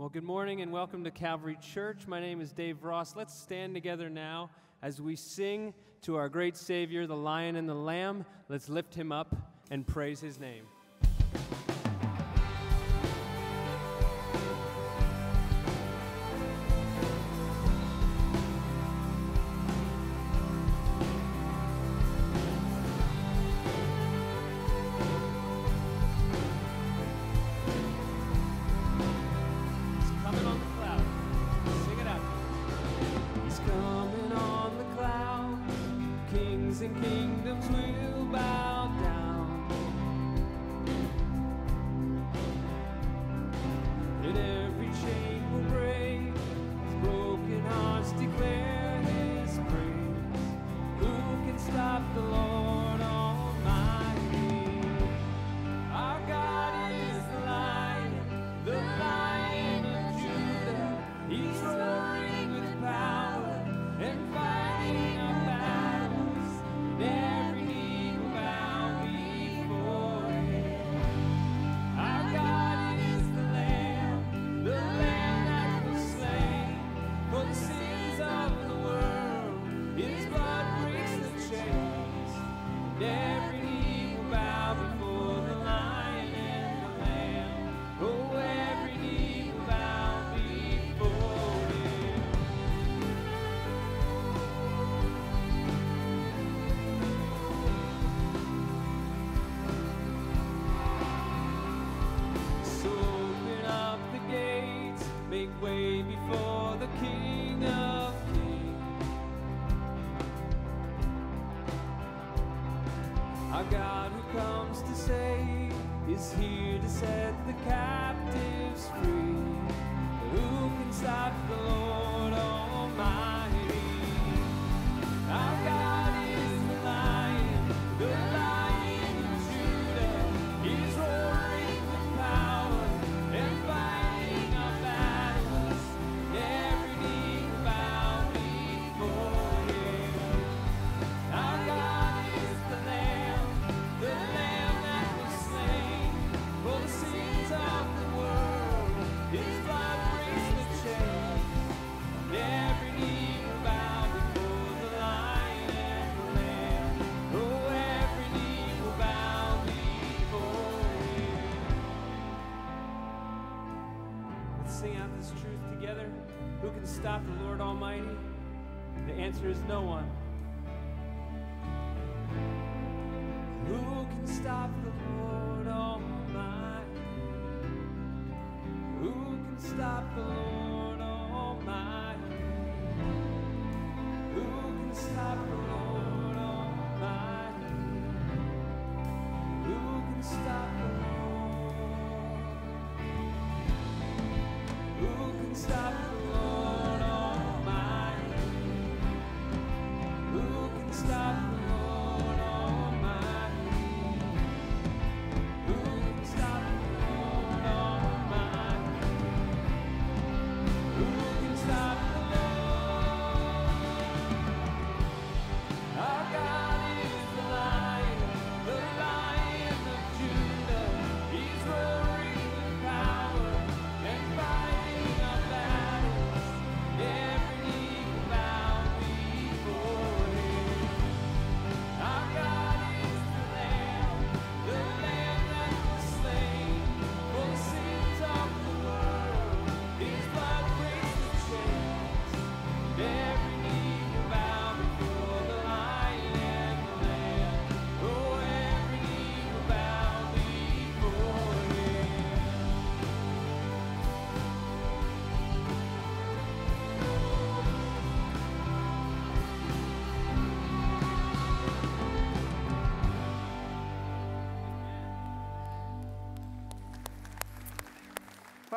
Well, good morning and welcome to Calvary Church. My name is Dave Ross. Let's stand together now as we sing to our great Savior, the Lion and the Lamb. Let's lift him up and praise his name. Stop the Lord Almighty? The answer is no one. Who can stop the Lord Almighty? Who can stop the Lord Almighty? Who can stop the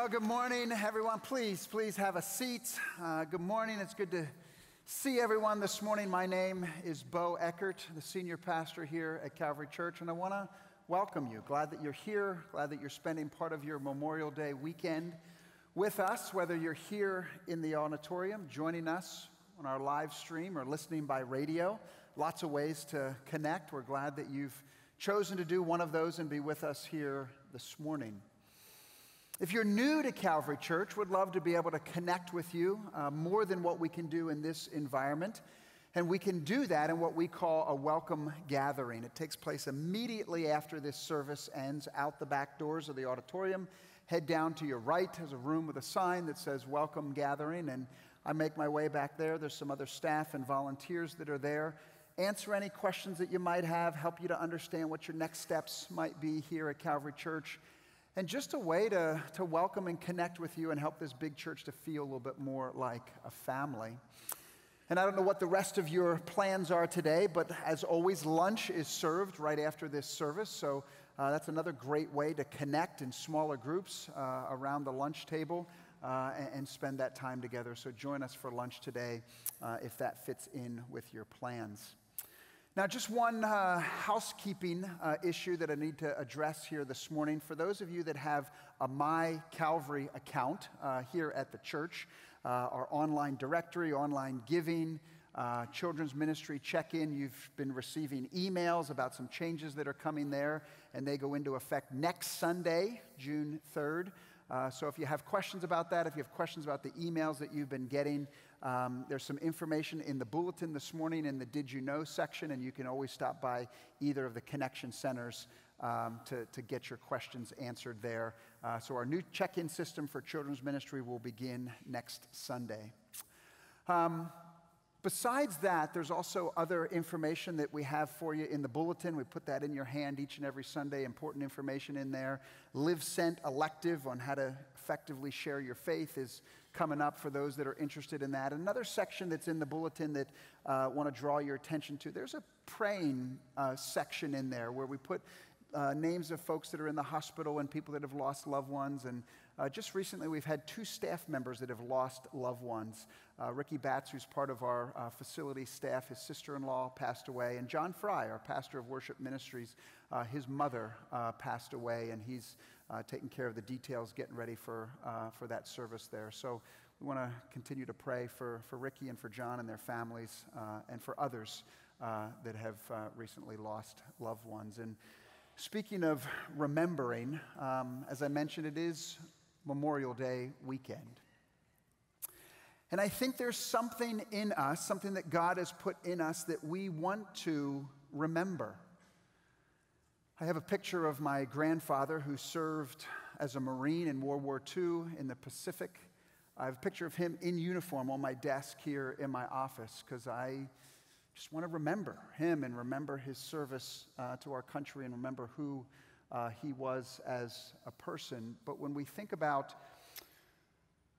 Well, good morning, everyone. Please, please have a seat. Uh, good morning. It's good to see everyone this morning. My name is Bo Eckert, the senior pastor here at Calvary Church, and I want to welcome you. Glad that you're here. Glad that you're spending part of your Memorial Day weekend with us, whether you're here in the auditorium, joining us on our live stream, or listening by radio. Lots of ways to connect. We're glad that you've chosen to do one of those and be with us here this morning. If you're new to Calvary Church, would love to be able to connect with you uh, more than what we can do in this environment. And we can do that in what we call a welcome gathering. It takes place immediately after this service ends out the back doors of the auditorium. Head down to your right, there's a room with a sign that says Welcome Gathering. And I make my way back there. There's some other staff and volunteers that are there. Answer any questions that you might have, help you to understand what your next steps might be here at Calvary Church and just a way to, to welcome and connect with you and help this big church to feel a little bit more like a family. And I don't know what the rest of your plans are today, but as always, lunch is served right after this service. So uh, that's another great way to connect in smaller groups uh, around the lunch table uh, and, and, spend that time together. So join us for lunch today uh, if that fits in with your plans. Now, just one uh, housekeeping uh, issue that I need to address here this morning. For those of you that have a My Calvary account uh, here at the church, uh, our online directory, online giving, uh, children's ministry check in, you've been receiving emails about some changes that are coming there, and they go into effect next Sunday, June 3rd. Uh, so if you have questions about that, if you have questions about the emails that you've been getting, um, there's some information in the bulletin this morning in the Did You Know section, and you can always stop by either of the connection centers um, to, to get your questions answered there. Uh, so, our new check in system for children's ministry will begin next Sunday. Um, Besides that, there's also other information that we have for you in the bulletin. We put that in your hand each and every Sunday, important information in there. Live Sent elective on how to effectively share your faith is coming up for those that are interested in that. Another section that's in the bulletin that I uh, want to draw your attention to there's a praying uh, section in there where we put uh, names of folks that are in the hospital and people that have lost loved ones. And uh, just recently, we've had two staff members that have lost loved ones. Uh, Ricky Batts, who's part of our uh, facility staff, his sister in law passed away. And John Fry, our pastor of worship ministries, uh, his mother uh, passed away. And he's Uh, taking care of the details, getting ready for, uh, for that service there. So we want to continue to pray for, for Ricky and for John and their families uh, and for others that have recently lost loved ones. And Speaking of remembering, um, as I mentioned, it is Memorial Day weekend. And I think there's something in us, something that God has put in us that we want to remember. I have a picture of my grandfather who served as a Marine in World War II in the Pacific. I have a picture of him in uniform on my desk here in my office because I just want to remember him and remember his service uh, to our country and remember who uh, he was as a person. But when we think about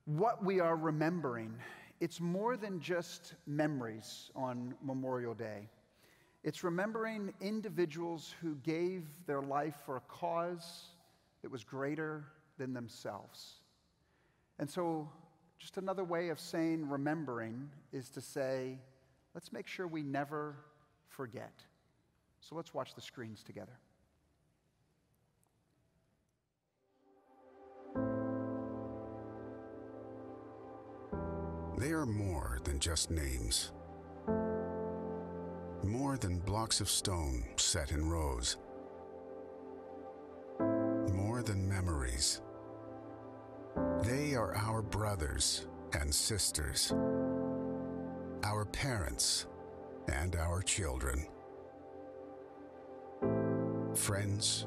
what we are remembering, it's more than just memories on Memorial Day. It's remembering individuals who gave their life for a cause that was greater than themselves. And so, just another way of saying remembering is to say, let's make sure we never forget. So let's watch the screens together. They are more than just names. More than blocks of stone set in rows. More than memories. They are our brothers and sisters our parents, and our children. Friends,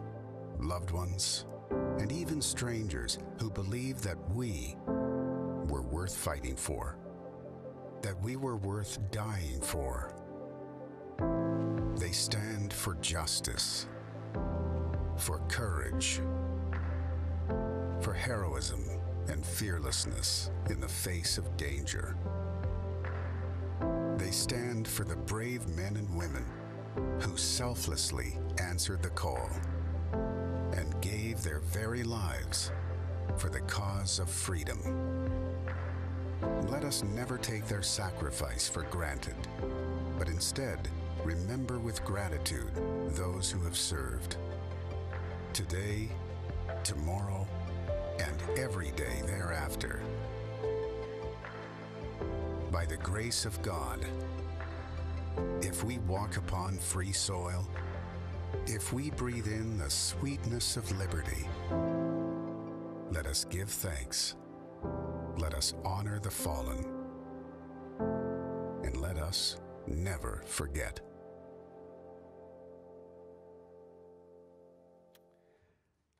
loved ones, and even strangers who believe that we were worth fighting for, that we were worth dying for. They stand for justice, for courage, for heroism and fearlessness in the face of danger. They stand for the brave men and women who selflessly answered the call and gave their very lives for the cause of freedom. Let us never take their sacrifice for granted, but instead remember with gratitude those who have served. Today, tomorrow, and every day thereafter by the grace of God, if we walk upon free soil, if we breathe in the sweetness of liberty, let us give thanks. Let us honor the fallen. And let us never forget.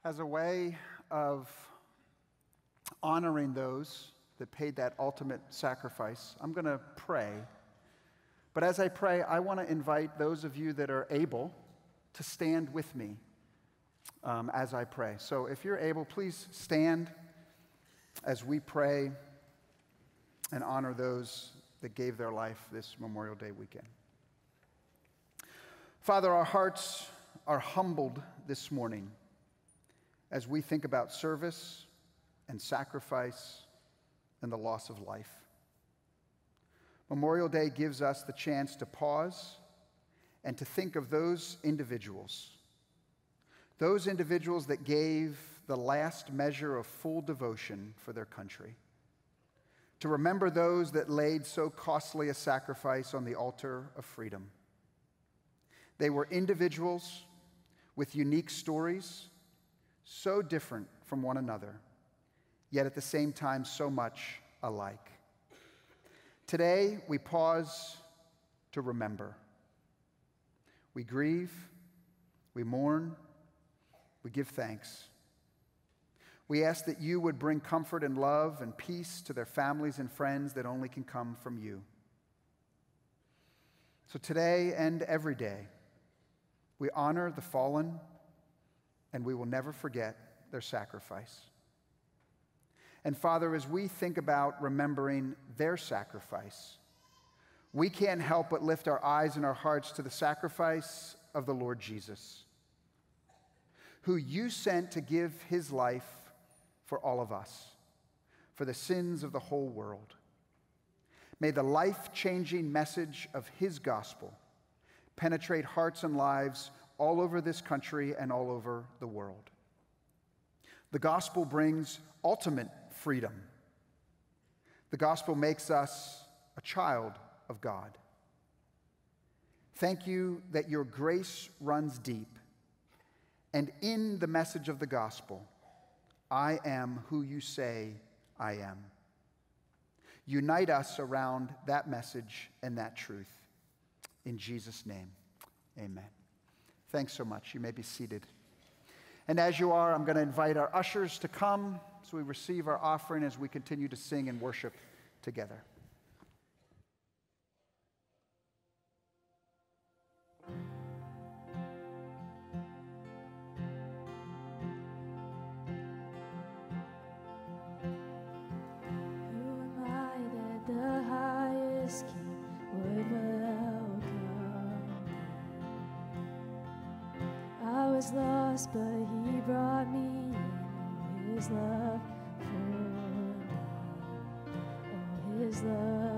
As a way of honoring those that paid that ultimate sacrifice, I'm going to pray. But as I pray, I want to invite those of you that are able to stand with me um, as I pray. So if you're able, please stand as we pray and honor those that gave their life this Memorial Day weekend. Father, our hearts are humbled this morning as we think about service and sacrifice and the loss of life. Memorial Day gives us the chance to pause and to think of those individuals, those individuals that gave the last measure of full devotion for their country, to remember those that laid so costly a sacrifice on the altar of freedom. They were individuals with unique stories, so different from one another, yet at the same time so much alike. Today, we pause to remember. We grieve, we mourn, we give thanks. We ask that you would bring comfort and love and peace to their families and friends that only can come from you. So today and every day, we honor the fallen and we will never forget their sacrifice. And Father, as we think about remembering their sacrifice, we can't help but lift our eyes and our hearts to the sacrifice of the Lord Jesus, who you sent to give his life for all of us, for the sins of the whole world. May the life changing message of his gospel penetrate hearts and lives all over this country and all over the world. The gospel brings ultimate freedom. The gospel makes us a child of God. Thank you that your grace runs deep. And in the message of the gospel, I am who you say I am. Unite us around that message and that truth. In Jesus' name, amen. Thanks so much. You may be seated. And as you are, I'm going to invite our ushers to come so we receive our offering as we continue to sing and worship together. Lost, but he brought me in. His love for me. Oh, his love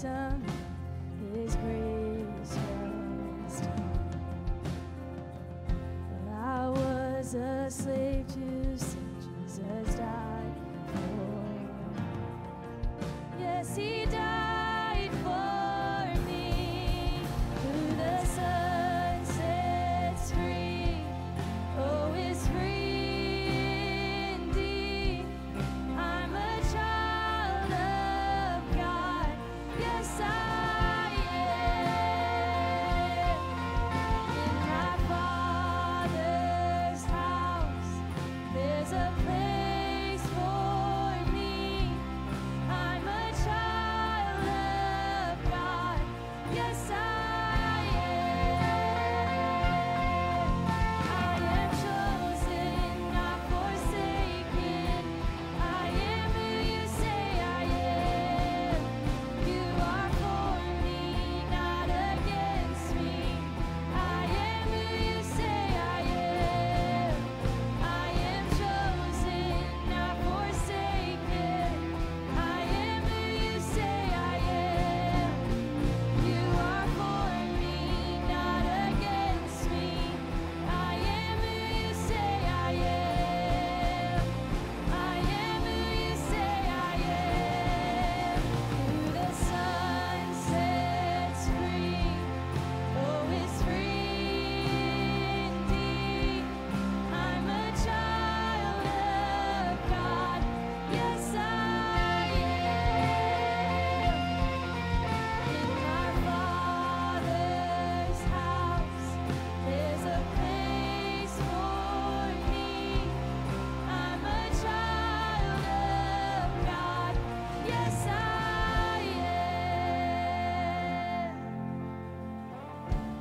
His grace done. I was a slave to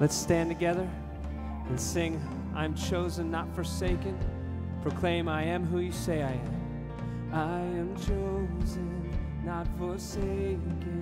Let's stand together and sing, I'm chosen, not forsaken. Proclaim, I am who you say I am. I am chosen, not forsaken.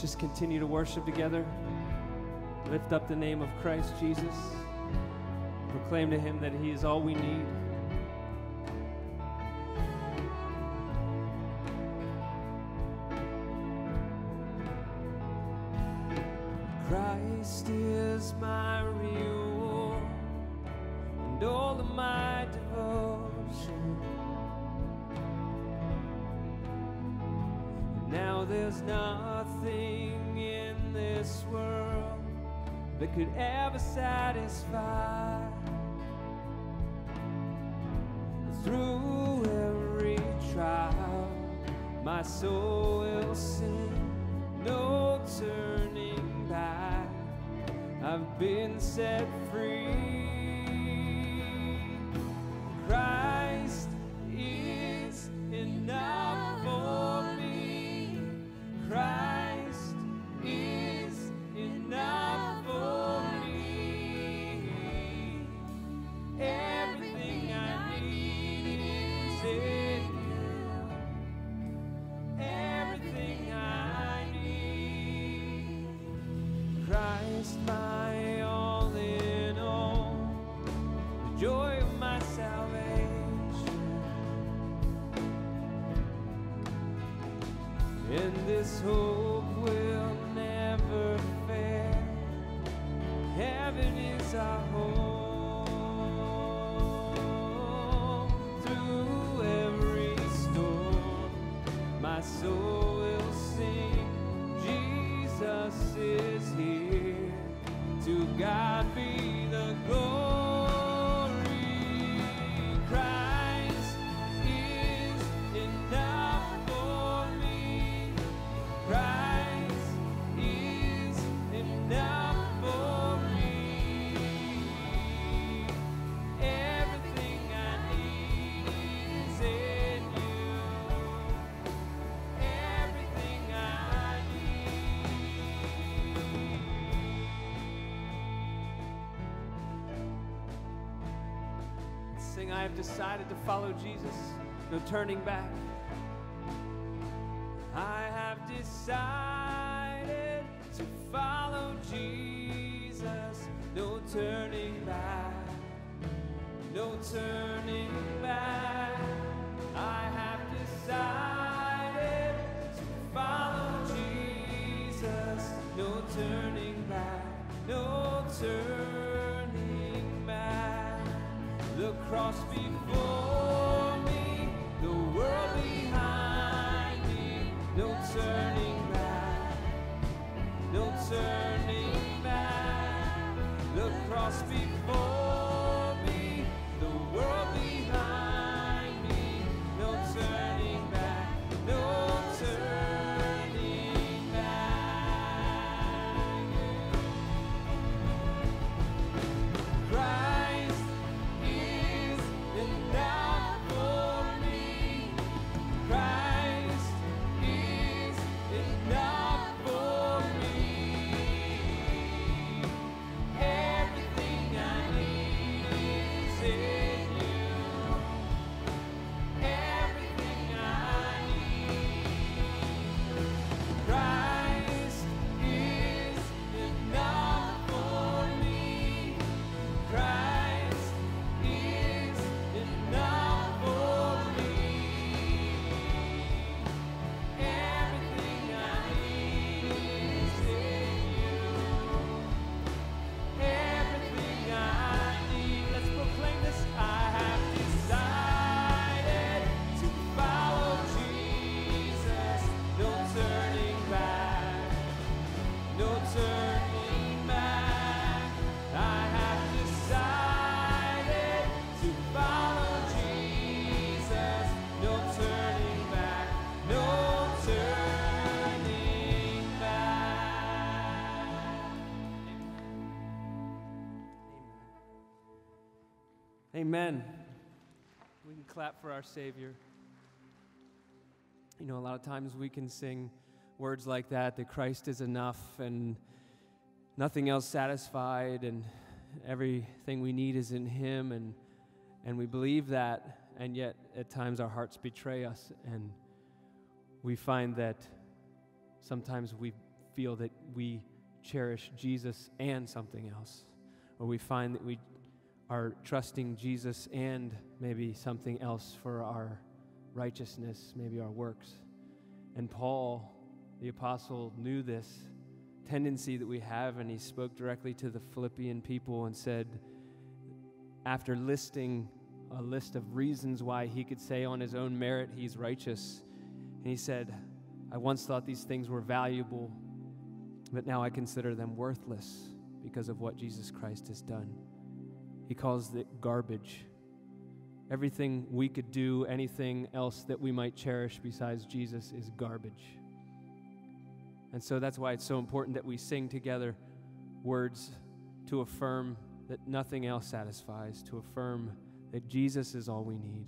just continue to worship together. Lift up the name of Christ Jesus. Proclaim to him that he is all we need. my soul will sing, no turning back. I've been set free. I've decided to follow Jesus, no turning back. I have decided to follow Jesus, no turning back, no turning before. Amen. We can clap for our Savior. You know, a lot of times we can sing words like that that Christ is enough and nothing else satisfied and everything we need is in Him. And, and we believe that, and yet at times our hearts betray us. And we find that sometimes we feel that we cherish Jesus and something else. Or we find that we are trusting Jesus and maybe something else for our righteousness, maybe our works. And Paul, the apostle, knew this tendency that we have, and he spoke directly to the Philippian people and said, after listing a list of reasons why he could say on his own merit he's righteous, and he said, I once thought these things were valuable, but now I consider them worthless because of what Jesus Christ has done. He calls it garbage. Everything we could do, anything else that we might cherish besides Jesus, is garbage. And so that's why it's so important that we sing together words to affirm that nothing else satisfies, to affirm that Jesus is all we need.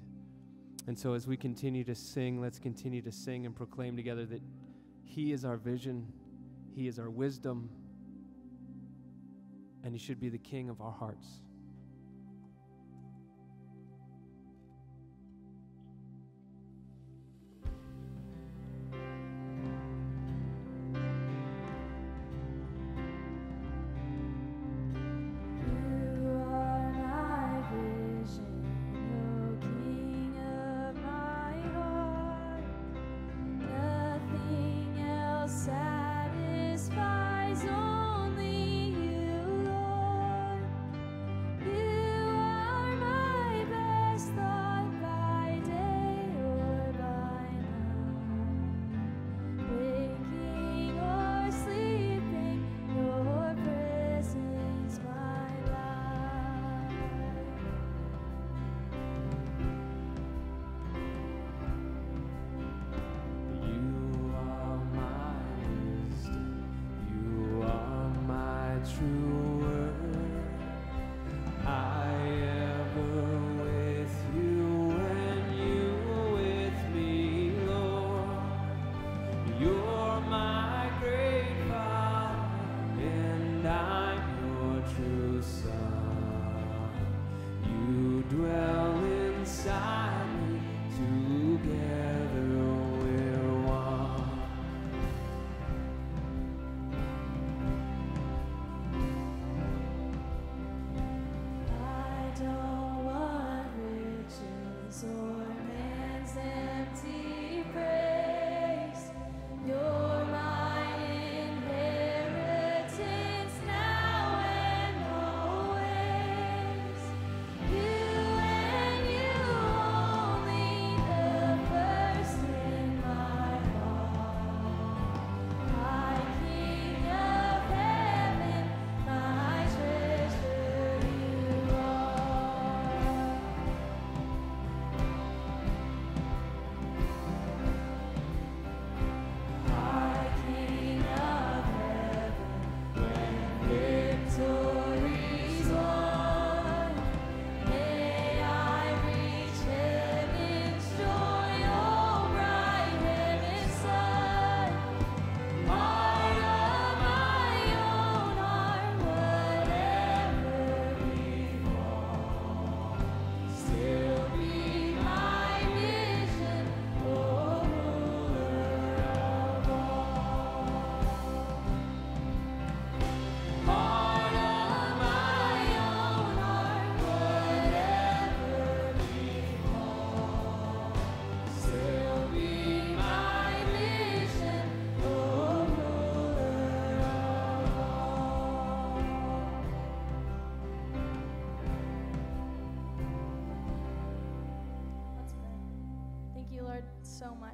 And so as we continue to sing, let's continue to sing and proclaim together that He is our vision, He is our wisdom, and He should be the King of our hearts.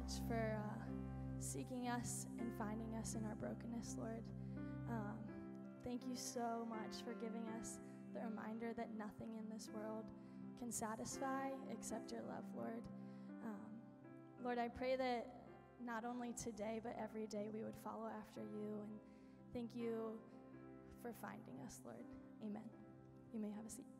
Much for uh, seeking us and finding us in our brokenness, Lord. Um, thank you so much for giving us the reminder that nothing in this world can satisfy except your love, Lord. Um, Lord, I pray that not only today, but every day we would follow after you. And thank you for finding us, Lord. Amen. You may have a seat.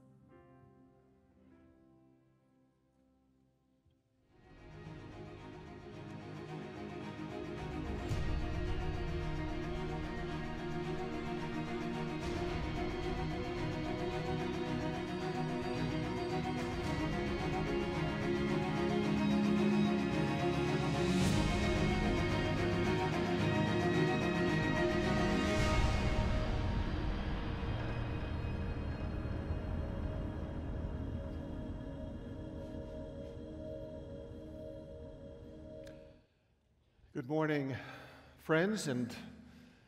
Good morning, friends, and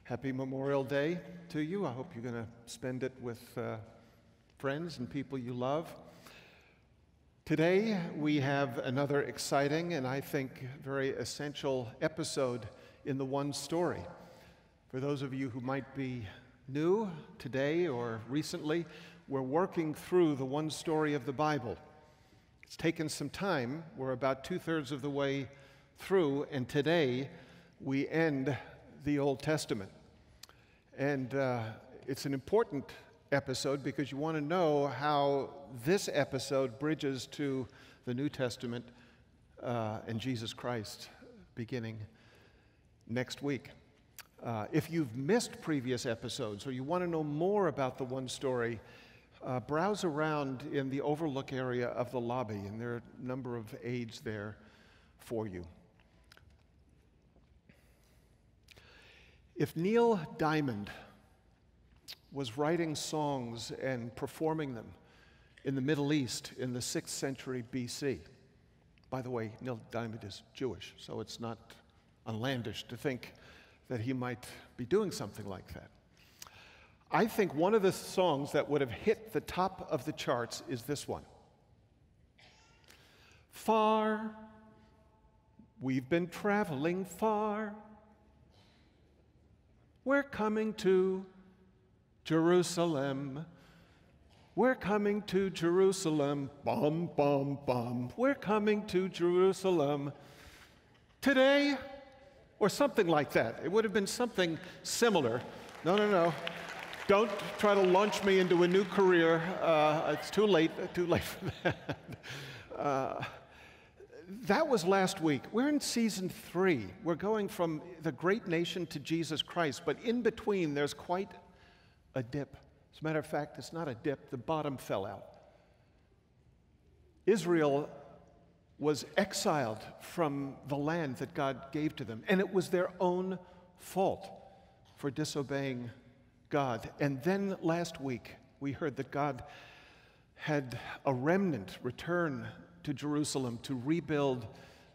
happy Memorial Day to you. I hope you're going to spend it with uh, friends and people you love. Today, we have another exciting and I think very essential episode in the one story. For those of you who might be new today or recently, we're working through the one story of the Bible. It's taken some time. We're about two thirds of the way through, and today we end the Old Testament. And uh, it's an important episode because you want to know how this episode bridges to the New Testament uh, and Jesus Christ beginning next week. Uh, if you've missed previous episodes or you want to know more about the one story, uh, browse around in the overlook area of the lobby, and there are a number of aids there for you. If Neil Diamond was writing songs and performing them in the Middle East in the 6th century BC, by the way, Neil Diamond is Jewish, so it's not unlandish to think that he might be doing something like that. I think one of the songs that would have hit the top of the charts is this one. Far, we've been traveling far. We're coming to Jerusalem. We're coming to Jerusalem. Bum, bum, bum. We're coming to Jerusalem today, or something like that. It would have been something similar. No, no, no. Don't try to launch me into a new career. Uh, it's too late. Too late for that. Uh, that was last week. We're in season three. We're going from the great nation to Jesus Christ, but in between, there's quite a dip. As a matter of fact, it's not a dip, the bottom fell out. Israel was exiled from the land that God gave to them, and it was their own fault for disobeying God. And then last week, we heard that God had a remnant return to Jerusalem to rebuild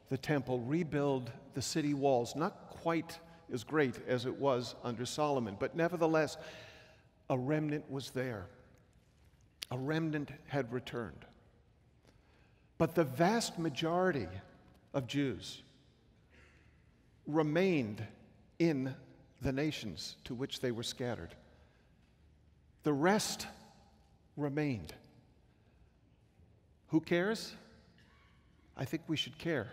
the temple, rebuild the city walls. Not quite as great as it was under Solomon, but nevertheless, a remnant was there. A remnant had returned. But the vast majority of Jews remained in the nations to which they were scattered. The rest remained. Who cares? I think we should care.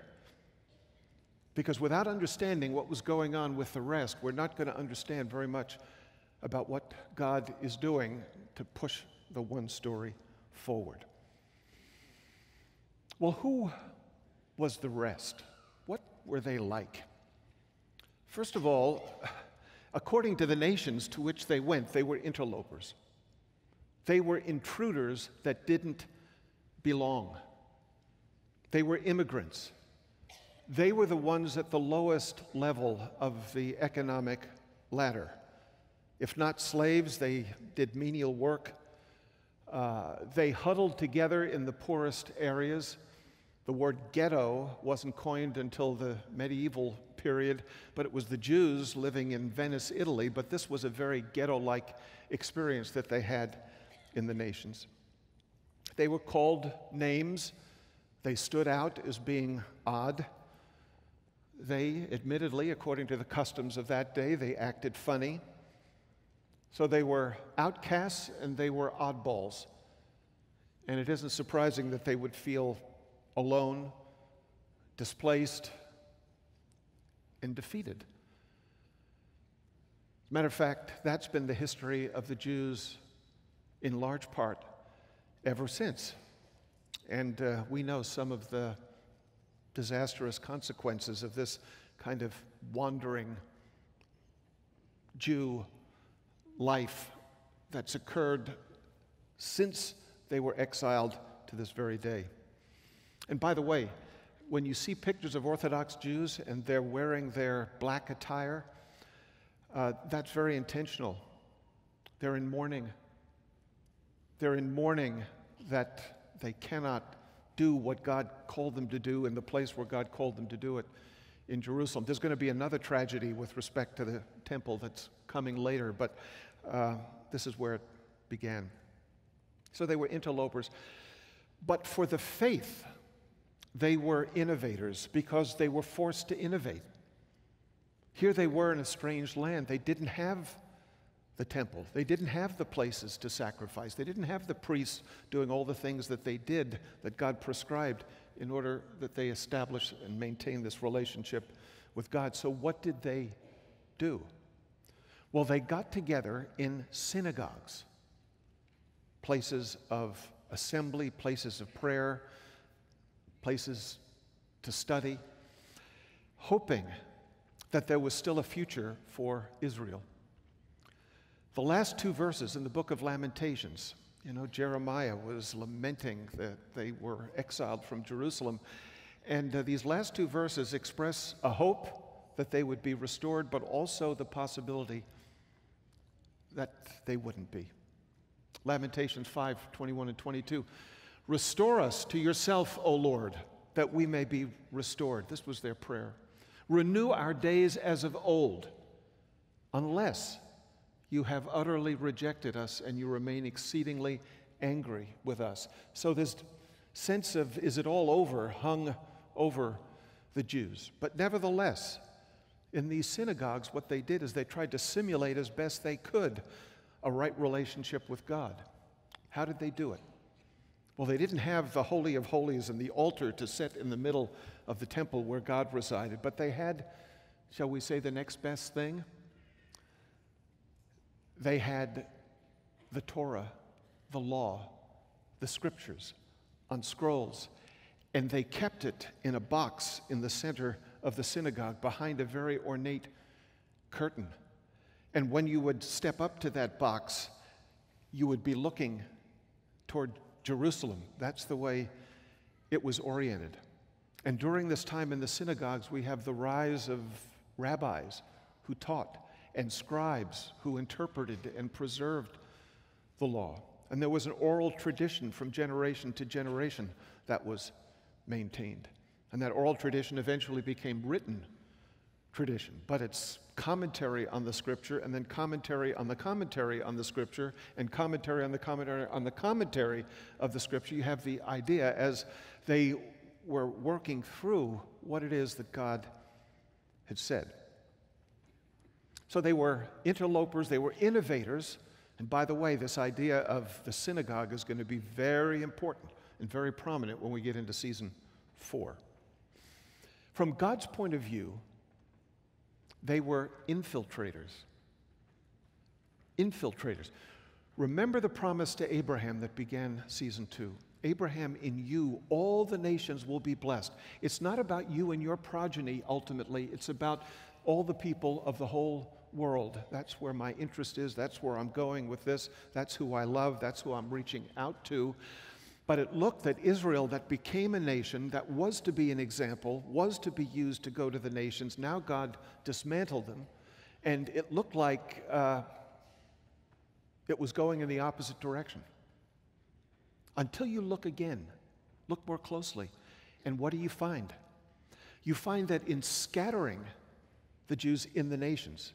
Because without understanding what was going on with the rest, we're not going to understand very much about what God is doing to push the one story forward. Well, who was the rest? What were they like? First of all, according to the nations to which they went, they were interlopers. They were intruders that didn't belong. They were immigrants. They were the ones at the lowest level of the economic ladder. If not slaves, they did menial work. Uh, they huddled together in the poorest areas. The word ghetto wasn't coined until the medieval period, but it was the Jews living in Venice, Italy. But this was a very ghetto like experience that they had in the nations. They were called names they stood out as being odd. They, admittedly, according to the customs of that day, they acted funny. So they were outcasts and they were oddballs. And it isn't surprising that they would feel alone, displaced, and defeated. Matter of fact, that's been the history of the Jews in large part ever since. And uh, we know some of the disastrous consequences of this kind of wandering Jew life that's occurred since they were exiled to this very day. And by the way, when you see pictures of Orthodox Jews and they're wearing their black attire, uh, that's very intentional. They're in mourning. They're in mourning that they cannot do what God called them to do in the place where God called them to do it in Jerusalem. There's going to be another tragedy with respect to the temple that's coming later, but uh, this is where it began. So they were interlopers. But for the faith, they were innovators because they were forced to innovate. Here they were in a strange land. They didn't have the temple, they didn't have the places to sacrifice, they didn't have the priests doing all the things that they did that God prescribed in order that they establish and maintain this relationship with God. So, what did they do? Well, they got together in synagogues, places of assembly, places of prayer, places to study, hoping that there was still a future for Israel. The last two verses in the book of Lamentations, you know, Jeremiah was lamenting that they were exiled from Jerusalem. And uh, these last two verses express a hope that they would be restored, but also the possibility that they wouldn't be. Lamentations 5 21 and 22. Restore us to yourself, O Lord, that we may be restored. This was their prayer. Renew our days as of old, unless you have utterly rejected us and you remain exceedingly angry with us. So, this sense of is it all over hung over the Jews. But nevertheless, in these synagogues, what they did is they tried to simulate as best they could a right relationship with God. How did they do it? Well, they didn't have the Holy of Holies and the altar to set in the middle of the temple where God resided, but they had, shall we say, the next best thing? They had the Torah, the law, the scriptures on scrolls, and they kept it in a box in the center of the synagogue behind a very ornate curtain. And when you would step up to that box, you would be looking toward Jerusalem. That's the way it was oriented. And during this time in the synagogues, we have the rise of rabbis who taught and scribes who interpreted and preserved the law. And there was an oral tradition from generation to generation that was maintained. And that oral tradition eventually became written tradition, but it's commentary on the scripture and then commentary on the commentary on the scripture and commentary on the commentary on the commentary of the scripture. You have the idea as they were working through what it is that God had said. So they were interlopers, they were innovators. And by the way, this idea of the synagogue is going to be very important and very prominent when we get into season four. From God's point of view, they were infiltrators. Infiltrators. Remember the promise to Abraham that began season two. Abraham, in you, all the nations will be blessed. It's not about you and your progeny ultimately, it's about all the people of the whole world. That's where my interest is. That's where I'm going with this. That's who I love. That's who I'm reaching out to. But it looked that Israel, that became a nation, that was to be an example, was to be used to go to the nations, now God dismantled them. And it looked like uh, it was going in the opposite direction. Until you look again, look more closely. And what do you find? You find that in scattering the Jews in the nations,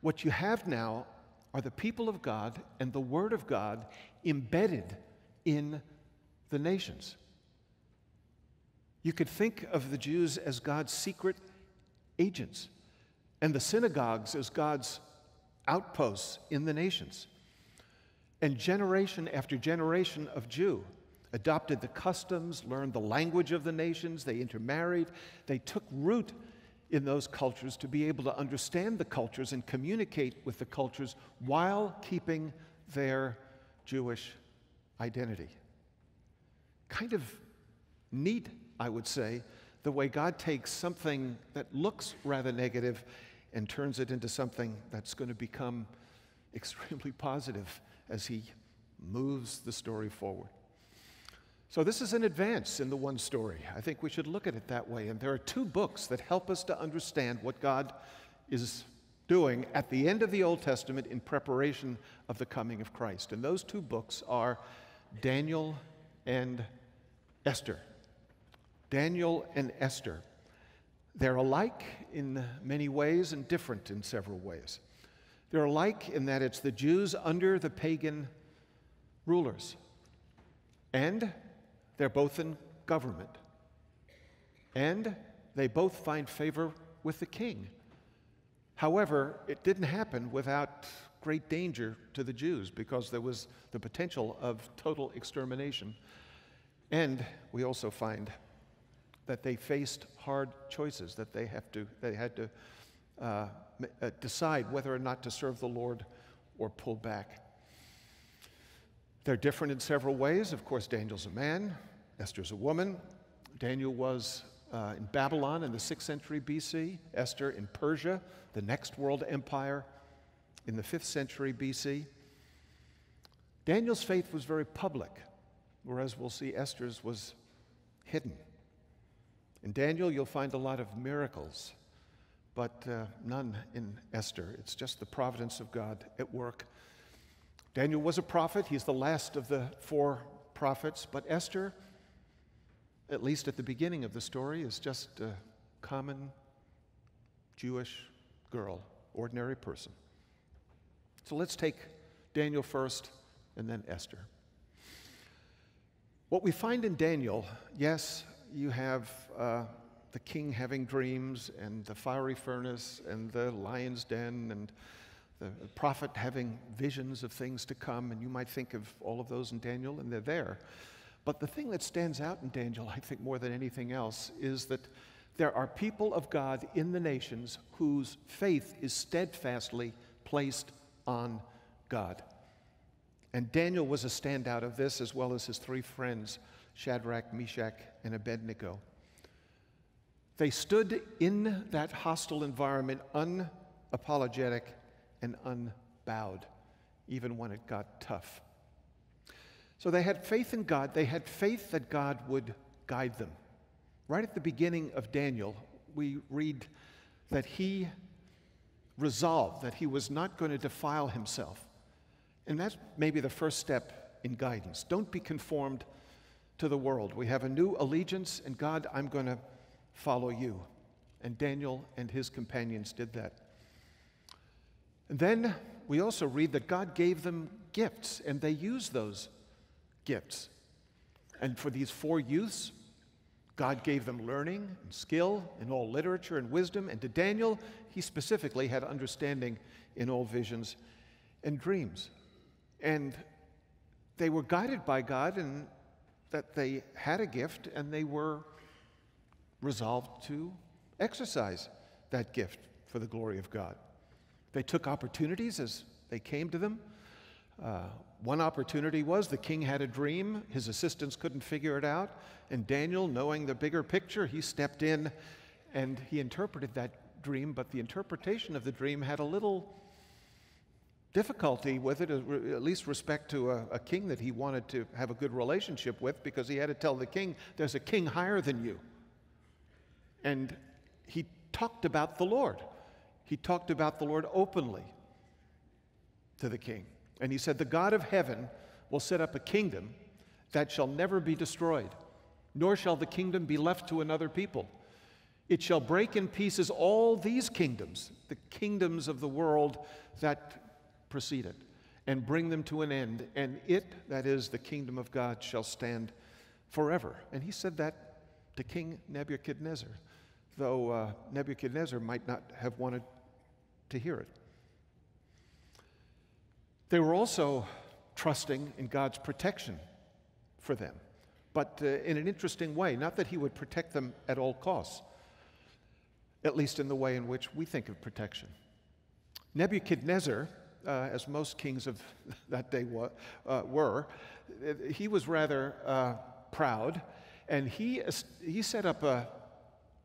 what you have now are the people of God and the Word of God embedded in the nations. You could think of the Jews as God's secret agents and the synagogues as God's outposts in the nations. And generation after generation of Jew adopted the customs, learned the language of the nations, they intermarried, they took root in those cultures to be able to understand the cultures and communicate with the cultures while keeping their Jewish identity. Kind of neat, I would say, the way God takes something that looks rather negative and turns it into something that's going to become extremely positive as He moves the story forward. So, this is an advance in the one story. I think we should look at it that way. And there are two books that help us to understand what God is doing at the end of the Old Testament in preparation of the coming of Christ. And those two books are Daniel and Esther. Daniel and Esther. They're alike in many ways and different in several ways. They're alike in that it's the Jews under the pagan rulers, and they're both in government, and they both find favor with the king. However, it didn't happen without great danger to the Jews because there was the potential of total extermination. And we also find that they faced hard choices, that they, have to, they had to uh, uh, decide whether or not to serve the Lord or pull back. They're different in several ways. Of course, Daniel's a man, Esther's a woman. Daniel was uh, in Babylon in the 6th century BC, Esther in Persia, the next world empire, in the 5th century BC. Daniel's faith was very public, whereas we'll see Esther's was hidden. In Daniel, you'll find a lot of miracles, but uh, none in Esther. It's just the providence of God at work. Daniel was a prophet, he's the last of the four prophets, but Esther, at least at the beginning of the story, is just a common Jewish girl, ordinary person. So let's take Daniel first and then Esther. What we find in Daniel, yes, you have uh, the king having dreams, and the fiery furnace, and the lion's den, and the prophet having visions of things to come, and you might think of all of those in Daniel, and they're there. But the thing that stands out in Daniel, I think more than anything else, is that there are people of God in the nations whose faith is steadfastly placed on God. And Daniel was a standout of this, as well as his three friends, Shadrach, Meshach, and Abednego. They stood in that hostile environment unapologetic and unbowed, even when it got tough. So they had faith in God. They had faith that God would guide them. Right at the beginning of Daniel, we read that he resolved that he was not going to defile himself. And that's maybe the first step in guidance. Don't be conformed to the world. We have a new allegiance, and God, I'm going to follow you. And Daniel and his companions did that. And then we also read that God gave them gifts, and they used those gifts. And for these four youths, God gave them learning and skill in all literature and wisdom. And to Daniel, he specifically had understanding in all visions and dreams. And they were guided by God and that they had a gift and they were resolved to exercise that gift for the glory of God. They took opportunities as they came to them. Uh, one opportunity was the king had a dream, his assistants couldn't figure it out, and Daniel, knowing the bigger picture, he stepped in and he interpreted that dream, but the interpretation of the dream had a little difficulty with it, at least respect to a, a, king that he wanted to have a good relationship with, because he had to tell the king, There's a king higher than you. And he talked about the Lord. He talked about the Lord openly to the king. And he said, The God of heaven will set up a kingdom that shall never be destroyed, nor shall the kingdom be left to another people. It shall break in pieces all these kingdoms, the kingdoms of the world that precede it, and bring them to an end. And it, that is the kingdom of God, shall stand forever. And he said that to King Nebuchadnezzar, though uh, Nebuchadnezzar might not have wanted to hear it. They were also trusting in God's protection for them, but uh, in an interesting way. Not that He would protect them at all costs, at least in the way in which we think of protection. Nebuchadnezzar, uh, as most kings of that day wa- uh, were, he was rather uh, proud, and he, he set up a,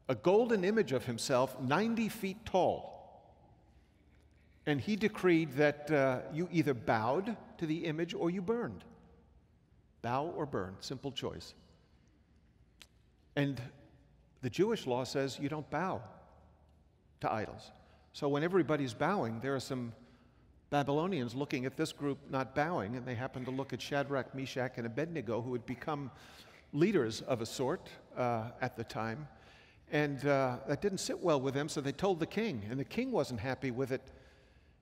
a golden image of himself 90 feet tall. And he decreed that uh, you either bowed to the image or you burned. Bow or burn, simple choice. And the Jewish law says you don't bow to idols. So when everybody's bowing, there are some Babylonians looking at this group not bowing, and they happen to look at Shadrach, Meshach, and Abednego, who had become leaders of a sort uh, at the time. And uh, that didn't sit well with them, so they told the king, and the king wasn't happy with it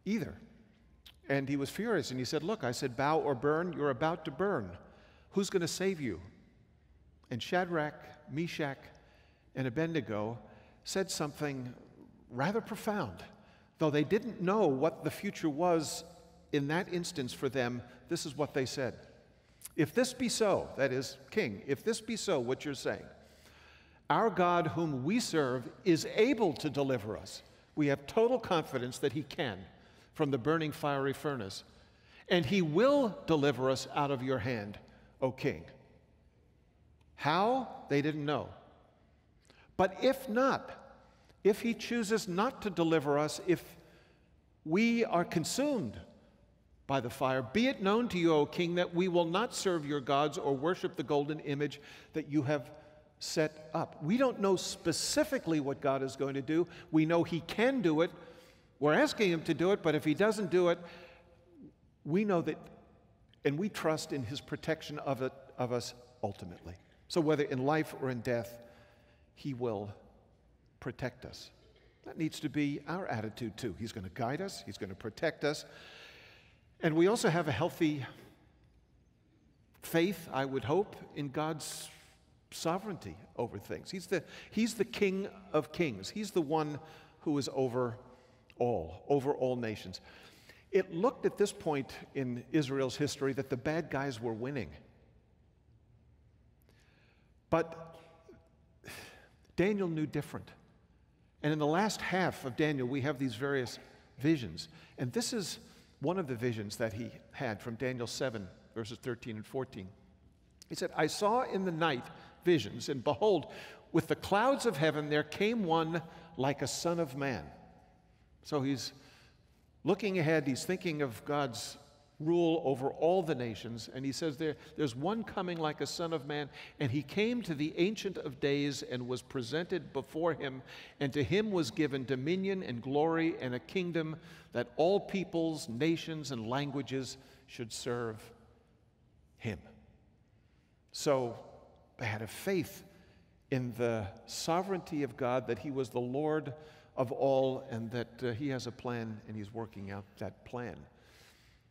either. And he was furious, and he said, Look, I said, bow or burn, you're about to burn. Who's going to save you? And Shadrach, Meshach, and Abednego said something rather profound. Though they didn't know what the future was in that instance for them, this is what they said. If this be so, that is, King, if this be so, what you're saying, our God, whom we serve, is able to deliver us. We have total confidence that He can from the burning fiery furnace, and He will deliver us out of your hand, O King. How? They didn't know. But if not, if He chooses not to deliver us, if we are consumed by the fire. Be it known to you, O king, that we will not serve your gods or worship the golden image that you have set up. We don't know specifically what God is going to do. We know he can do it. We're asking him to do it, but if he doesn't do it, we know that and we trust in his protection of it of us ultimately. So whether in life or in death, he will protect us. That needs to be our attitude too. He's going to guide us, he's going to protect us. And we also have a healthy faith, I would hope, in God's sovereignty over things. He's the, he's the King of kings, He's the one who is over all, over all nations. It looked at this point in Israel's history that the bad guys were winning. But Daniel knew different. And in the last half of Daniel, we have these various visions. And this is one of the visions that he had from Daniel 7, verses 13 and 14. He said, I saw in the night visions, and behold, with the clouds of heaven there came one like a son of man. So he's looking ahead, he's thinking of God's rule over all the nations. And he says there, there's one coming like a son of man. And he came to the Ancient of Days and was presented before him. And to him was given dominion and glory and a kingdom that all peoples, nations, and languages should serve him. So they had a faith in the sovereignty of God, that he was the Lord of all, and that uh, he has a plan and he's working out that plan.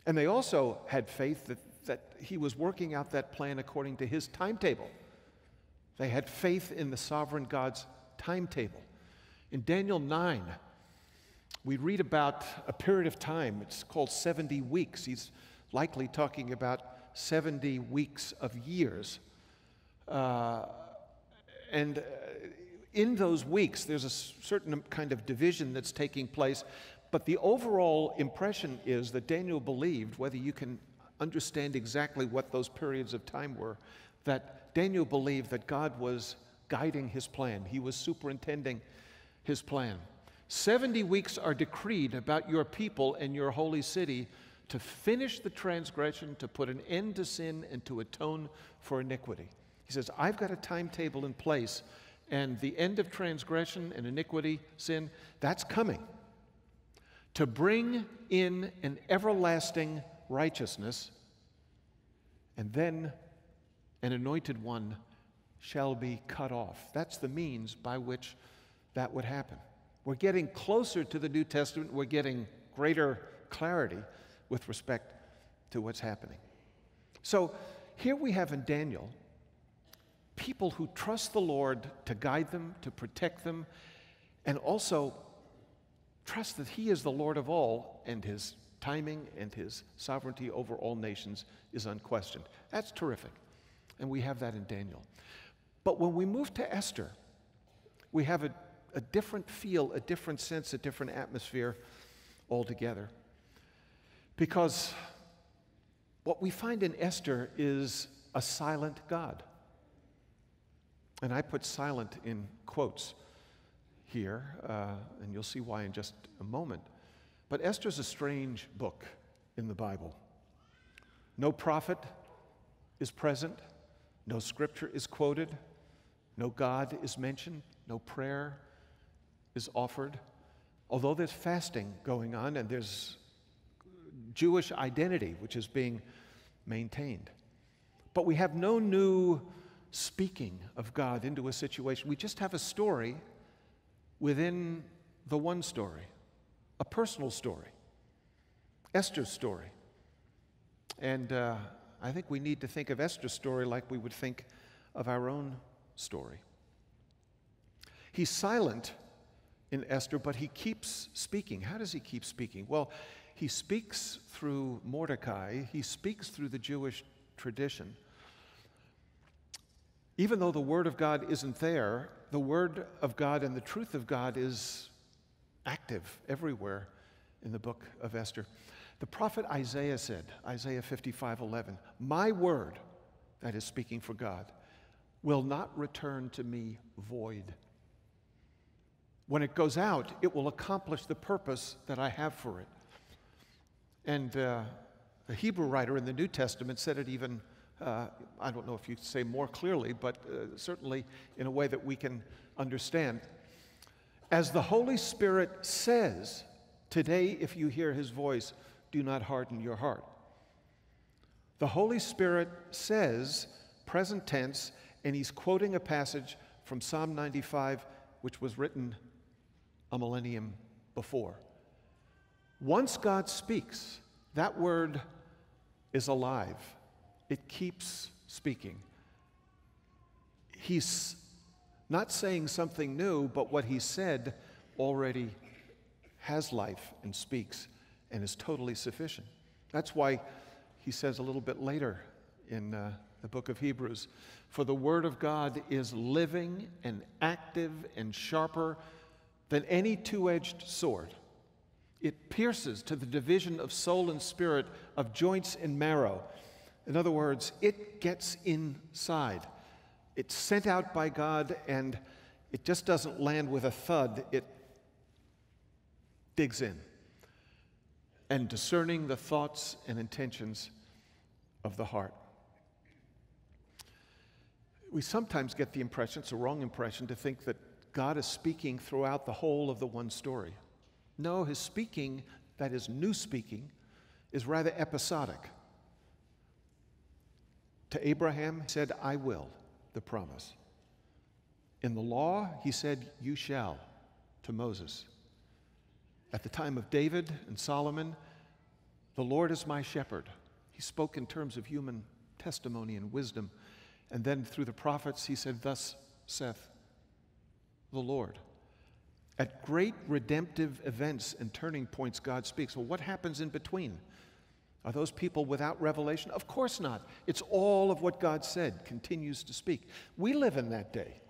And they also had faith that, that he was working out that plan according to his timetable. They had faith in the sovereign God's timetable. In Daniel 9, we read about a period of time. It's called 70 weeks. He's likely talking about 70 weeks of years. Uh, and uh, in those weeks, there's a certain kind of division that's taking place but the overall impression is that Daniel believed, whether you can understand exactly what those periods of time were, that Daniel believed that God was guiding his plan, he was superintending his plan. 70 weeks are decreed about your people and your holy city to finish the transgression, to put an end to sin, and to atone for iniquity. He says, I've got a timetable in place, and the end of transgression and iniquity, sin, that's coming to bring in an everlasting righteousness, and then an anointed one shall be cut off. That's the means by which that would happen. We're getting closer to the New Testament, we're getting greater clarity with respect to what's happening. So here we have in Daniel people who trust the Lord to guide them, to protect them, and also Trust that He is the Lord of all, and His timing and His sovereignty over all nations is unquestioned. That's terrific. And we have that in Daniel. But when we move to Esther, we have a, a different feel, a different sense, a different atmosphere altogether. Because what we find in Esther is a silent God. And I put silent in quotes here, uh, and you'll see why in just a moment. But Esther's a strange book in the Bible. No prophet is present, no scripture is quoted, no God is mentioned, no prayer is offered. Although there's fasting going on and there's Jewish identity which is being maintained. But we have no new speaking of God into a situation. We just have a story within the one story, a personal story, Esther's story. And uh, I think we need to think of Esther's story like we would think of our own story. He's silent in Esther, but he keeps speaking. How does he keep speaking? Well, he speaks through Mordecai, he speaks through the Jewish tradition. Even though the Word of God isn't there, the Word of God and the truth of God is active everywhere in the book of Esther. The prophet Isaiah said, Isaiah 55 11, My word, that is speaking for God, will not return to me void. When it goes out, it will accomplish the purpose that I have for it. And uh, the Hebrew writer in the New Testament said it even, uh, I don't know if you say more clearly, but uh, certainly in a way that we can understand. As the Holy Spirit says, today, if you hear his voice, do not harden your heart. The Holy Spirit says, present tense, and he's quoting a passage from Psalm 95, which was written a millennium before. Once God speaks, that word is alive, it keeps speaking. He's not saying something new, but what he said already has life and speaks and is totally sufficient. That's why he says a little bit later in uh, the book of Hebrews For the word of God is living and active and sharper than any two edged sword. It pierces to the division of soul and spirit, of joints and marrow. In other words, it gets inside. It's sent out by God and it just doesn't land with a thud, it digs in. And discerning the thoughts and intentions of the heart. We sometimes get the impression, it's a wrong impression, to think that God is speaking throughout the whole of the one story. No, his speaking, that is new speaking, is rather episodic. To Abraham, he said, I will, the promise. In the law, he said, You shall, to Moses. At the time of David and Solomon, the Lord is my shepherd. He spoke in terms of human testimony and wisdom. And then through the prophets, he said, Thus saith the Lord. At great redemptive events and turning points, God speaks. Well, what happens in between? Are those people without revelation? Of course not. It's all of what God said continues to speak. We live in that day.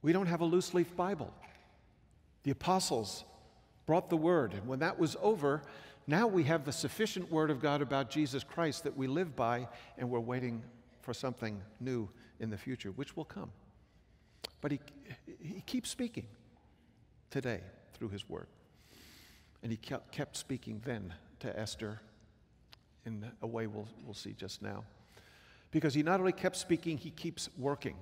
We don't have a loose leaf Bible. The apostles brought the word, and when that was over, now we have the sufficient word of God about Jesus Christ that we live by, and we're waiting for something new in the future, which will come. But he, he keeps speaking today through his word. And he kept speaking then to Esther in a way we'll, we'll see just now. Because he not only kept speaking, he keeps working.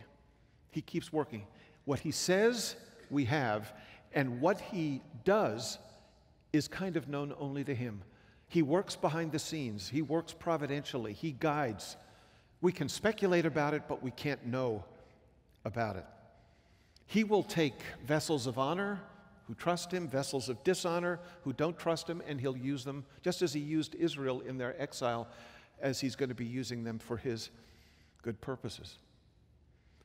He keeps working. What he says, we have, and what he does is kind of known only to him. He works behind the scenes, he works providentially, he guides. We can speculate about it, but we can't know about it. He will take vessels of honor who trust him, vessels of dishonor who don't trust him, and he'll use them just as he used Israel in their exile, as he's going to be using them for his good purposes.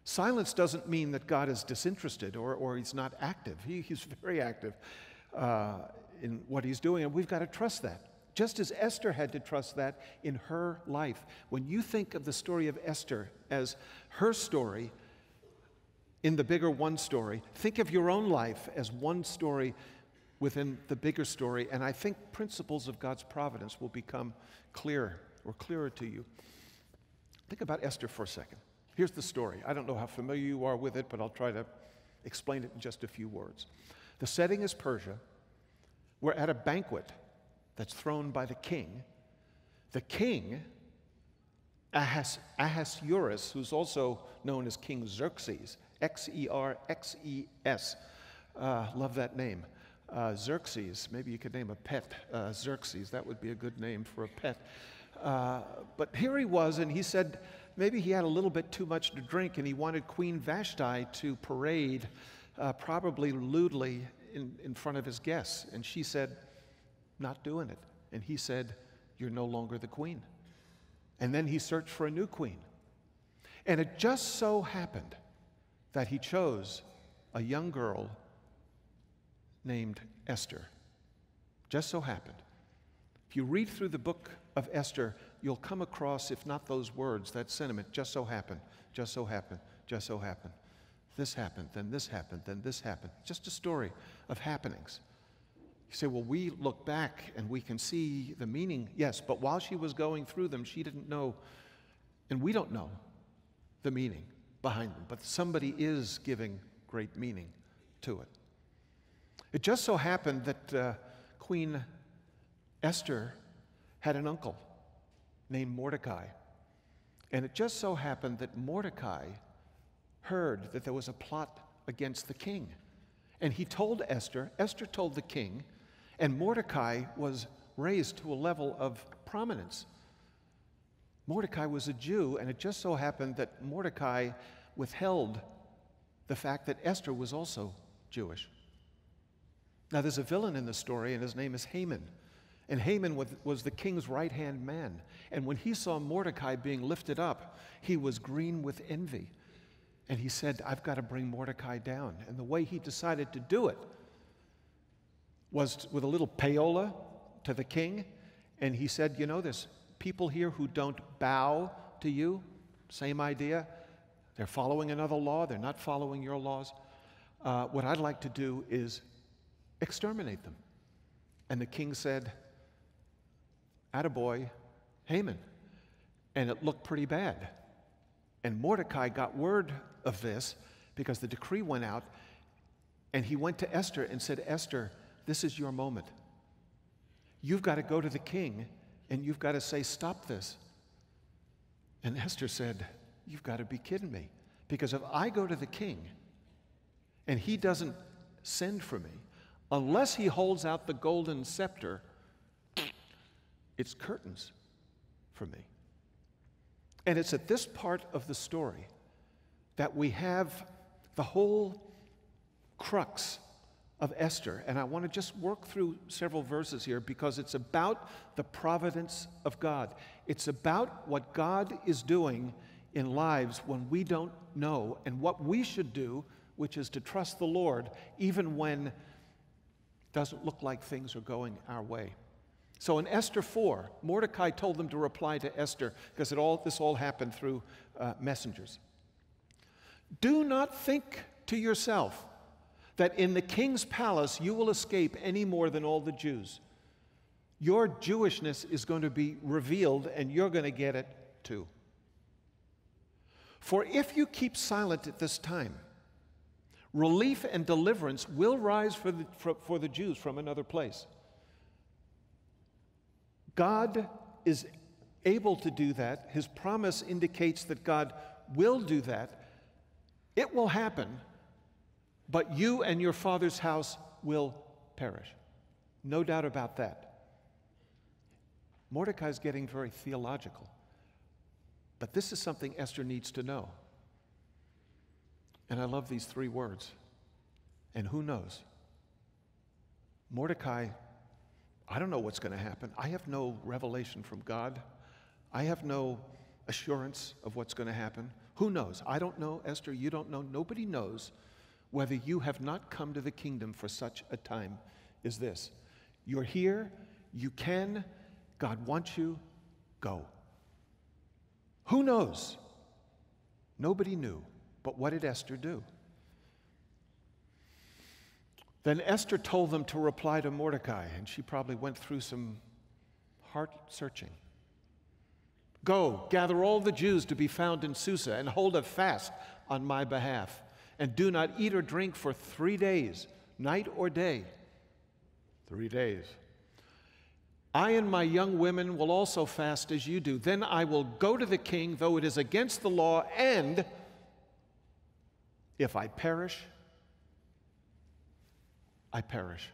Silence doesn't mean that God is disinterested or, or he's not active. He, he's very active uh, in what he's doing, and we've got to trust that. Just as Esther had to trust that in her life. When you think of the story of Esther as her story, in the bigger one story. Think of your own life as one story within the bigger story, and I think principles of God's providence will become clear or clearer to you. Think about Esther for a second. Here's the story. I don't know how familiar you are with it, but I'll try to explain it in just a few words. The setting is Persia. We're at a banquet that's thrown by the king. The king, Ahas, Ahasuerus, who's also known as King Xerxes, X E R X E S. Uh, love that name. Uh, Xerxes, maybe you could name a pet uh, Xerxes. That would be a good name for a pet. Uh, but here he was, and he said, maybe he had a little bit too much to drink and he wanted Queen Vashti to parade, uh, probably lewdly, in, in front of his guests. And she said, Not doing it. And he said, You're no longer the queen. And then he searched for a new queen. And it just so happened that he chose a young girl named Esther. Just so happened. If you read through the book of Esther, you'll come across, if not those words, that sentiment just so happened, just so happened, just so happened. This happened, then this happened, then this happened. Just a story of happenings. You say, well, we look back and we can see the meaning. Yes, but while she was going through them, she didn't know, and we don't know the meaning behind them, but somebody is giving great meaning to it. It just so happened that uh, Queen Esther had an uncle named Mordecai. And it just so happened that Mordecai heard that there was a plot against the king. And he told Esther, Esther told the king, and Mordecai was raised to a level of prominence. Mordecai was a Jew, and it just so happened that Mordecai withheld the fact that Esther was also Jewish. Now, there's a villain in the story, and his name is Haman. And Haman was the king's right hand man. And when he saw Mordecai being lifted up, he was green with envy. And he said, I've got to bring Mordecai down. And the way he decided to do it was with a little payola to the king. And he said, You know, there's people here who don't bow to you. Same idea. They're following another law, they're not following your laws. Uh, what I'd like to do is exterminate them. And the king said, Attaboy, Haman. And it looked pretty bad. And Mordecai got word of this because the decree went out, and he went to Esther and said, Esther, this is your moment. You've got to go to the king and you've got to say, Stop this. And Esther said, You've got to be kidding me. Because if I go to the king and he doesn't send for me, unless he holds out the golden scepter, it's curtains for me. And it's at this part of the story that we have the whole crux of Esther. And I want to just work through several verses here because it's about the providence of God. It's about what God is doing in lives when we don't know and what we should do, which is to trust the Lord even when it doesn't look like things are going our way. So in Esther 4, Mordecai told them to reply to Esther because it all, this all happened through uh, messengers. Do not think to yourself that in the king's palace you will escape any more than all the Jews. Your Jewishness is going to be revealed and you're going to get it too. For if you keep silent at this time, relief and deliverance will rise for the, for, for the Jews from another place. God is able to do that. His promise indicates that God will do that. It will happen, but you and your father's house will perish. No doubt about that. Mordecai's getting very theological. But this is something Esther needs to know. And I love these three words. And who knows? Mordecai I don't know what's going to happen. I have no revelation from God. I have no assurance of what's going to happen. Who knows? I don't know, Esther, you don't know. Nobody knows whether you have not come to the kingdom for such a time as this. You're here, you can, God wants you, go. Who knows? Nobody knew. But what did Esther do? Then Esther told them to reply to Mordecai, and she probably went through some heart searching. Go, gather all the Jews to be found in Susa, and hold a fast on my behalf. And do not eat or drink for three days, night or day. Three days. I and my young women will also fast as you do. Then I will go to the king, though it is against the law, and if I perish, I perish.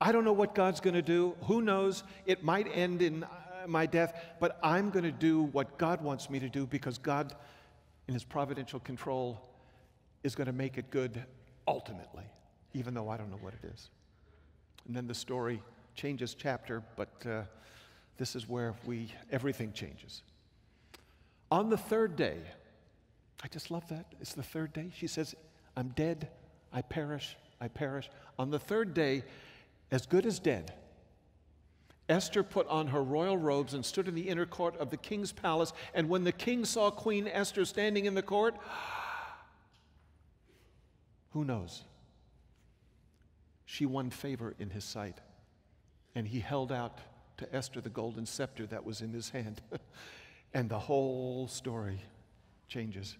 I don't know what God's going to do. Who knows? It might end in, uh, my death, but I'm going to do what God wants me to do because God, in His providential control, is going to make it good ultimately, even though I don't know what it is. And then the story changes chapter, but uh, this is where we everything changes. On the third day, I just love that. It's the third day. She says, I'm dead, I perish, I perish. On the third day, as good as dead, Esther put on her royal robes and stood in the inner court of the king's palace. And when the king saw Queen Esther standing in the court, who knows? She won favor in his sight. And he held out to Esther the golden scepter that was in his hand. and the whole story changes.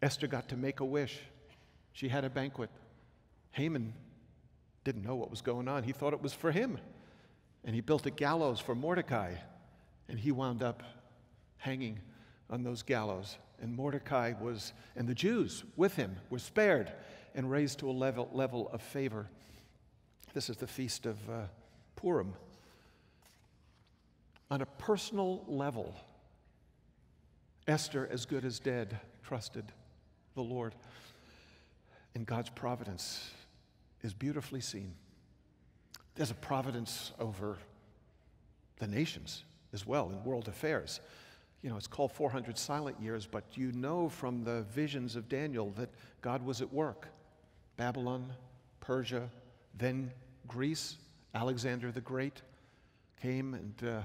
Esther got to make a wish. She had a banquet. Haman didn't know what was going on, he thought it was for him. And he built a gallows for Mordecai, and he wound up hanging on those gallows. And Mordecai was, and the Jews with him were spared and raised to a level, level of favor. This is the feast of uh, Purim. On a personal level, Esther, as good as dead, trusted the Lord. And God's providence is beautifully seen. There's a providence over the nations as well in world affairs. You know, it's called 400 silent years, but you know from the visions of Daniel that God was at work. Babylon, Persia, then Greece, Alexander the Great came, and uh,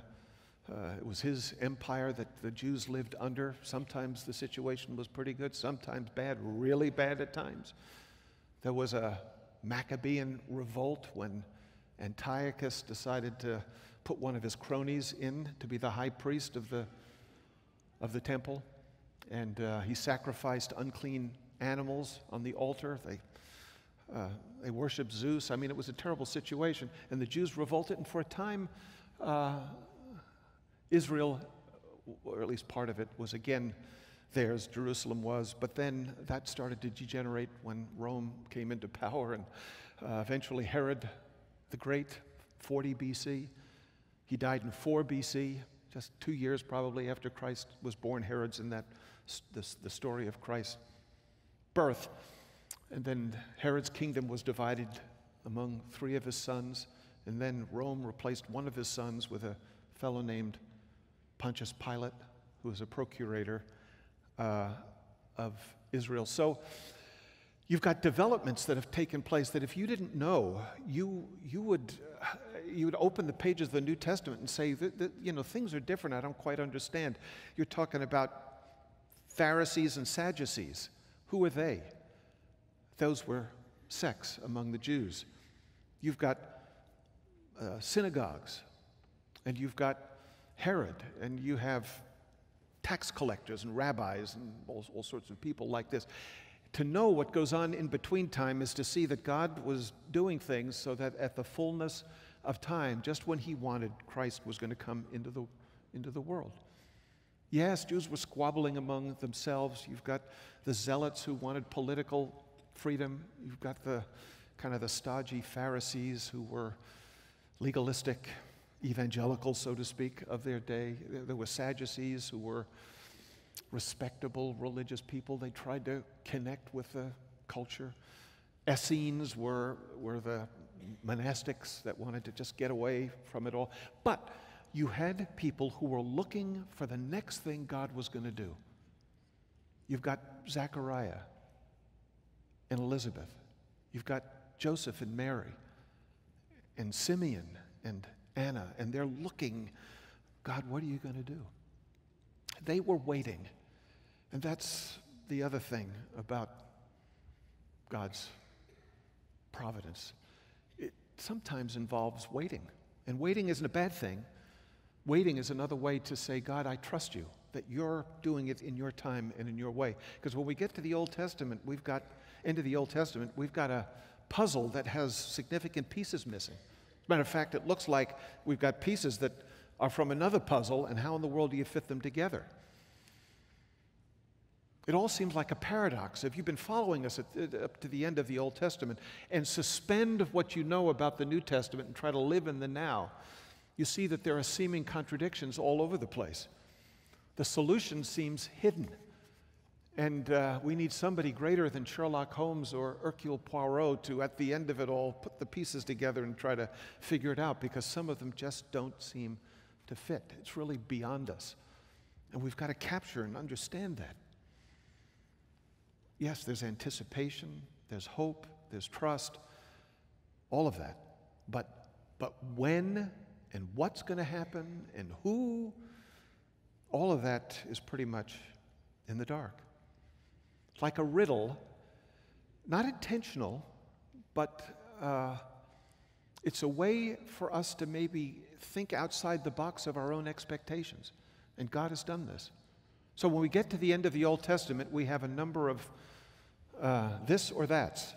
uh, it was his empire that the Jews lived under. Sometimes the situation was pretty good, sometimes bad, really bad at times. There was a Maccabean revolt when Antiochus decided to put one of his cronies in to be the high priest of the, of the temple. And uh, he sacrificed unclean animals on the altar. They, uh, they worshiped Zeus. I mean, it was a terrible situation. And the Jews revolted, and for a time, uh, Israel, or at least part of it, was again theirs, Jerusalem was. But then that started to degenerate when Rome came into power, and uh, eventually Herod the Great, 40 BC. He died in 4 BC, just two years probably after Christ was born. Herod's in that, the, the story of Christ's birth. And then Herod's kingdom was divided among three of his sons. And then Rome replaced one of his sons with a fellow named Pontius Pilate, who was a procurator uh, of Israel. So You've got developments that have taken place that if you didn't know, you, you, would, you would open the pages of the New Testament and say, that, that, you know, things are different. I don't quite understand. You're talking about Pharisees and Sadducees. Who are they? Those were sects among the Jews. You've got uh, synagogues, and you've got Herod, and you have tax collectors and rabbis and all, all sorts of people like this to know what goes on in between time is to see that God was doing things so that at the fullness of time, just when He wanted, Christ was going to come into the, into the world. Yes, Jews were squabbling among themselves. You've got the zealots who wanted political freedom. You've got the kind of the stodgy Pharisees who were legalistic evangelicals, so to speak, of their day. There were Sadducees who were respectable religious people. They tried to connect with the culture. Essenes were, were the monastics that wanted to just get away from it all. But you had people who were looking for the next thing God was going to do. You've got Zechariah and Elizabeth. You've got Joseph and Mary and Simeon and Anna, and they're looking, God, what are you going to do? They were waiting. And that's the other thing about God's providence. It sometimes involves waiting. And waiting isn't a bad thing. Waiting is another way to say, God, I trust you, that you're doing it in your time and in your way. Because when we get to the Old Testament, we've got, into the Old Testament, we've got a puzzle that has significant pieces missing. As a matter of fact, it looks like we've got pieces that are from another puzzle, and how in the world do you fit them together? It all seems like a paradox. If you've been following us at, uh, up to the end of the Old Testament and suspend what you know about the New Testament and try to live in the now, you see that there are seeming contradictions all over the place. The solution seems hidden. And uh, we need somebody greater than Sherlock Holmes or Hercule Poirot to, at the end of it all, put the pieces together and try to figure it out because some of them just don't seem to fit. It's really beyond us. And we've got to capture and understand that. Yes, there's anticipation, there's hope, there's trust, all of that. But, but when and what's going to happen and who, all of that is pretty much in the dark. Like a riddle, not intentional, but uh, it's a way for us to maybe think outside the box of our own expectations. And God has done this. So when we get to the end of the Old Testament, we have a number of uh, this or that's.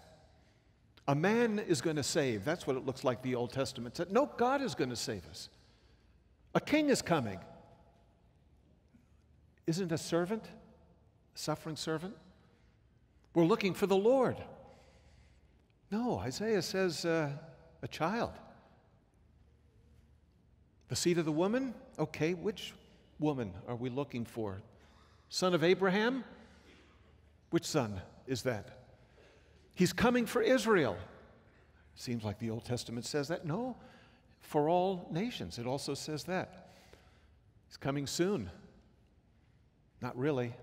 A man is going to save. That's what it looks like the Old Testament said. No, God is going to save us. A king is coming. Isn't a servant, a suffering servant? We're looking for the Lord. No, Isaiah says uh, a child. The seed of the woman? Okay, which woman are we looking for? Son of Abraham? Which son is that? He's coming for Israel. Seems like the Old Testament says that. No, for all nations. It also says that. He's coming soon. Not really.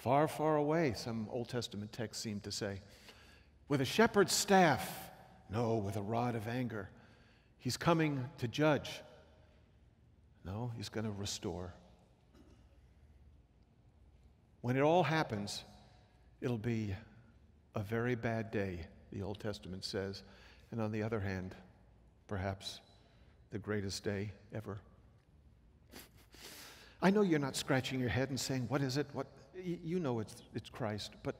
Far, far away, some Old Testament texts seem to say. With a shepherd's staff. No, with a rod of anger. He's coming to judge. No, he's going to restore. When it all happens, it'll be a very bad day, the Old Testament says. And on the other hand, perhaps the greatest day ever. I know you're not scratching your head and saying, What is it? What? You know it's, it's Christ, but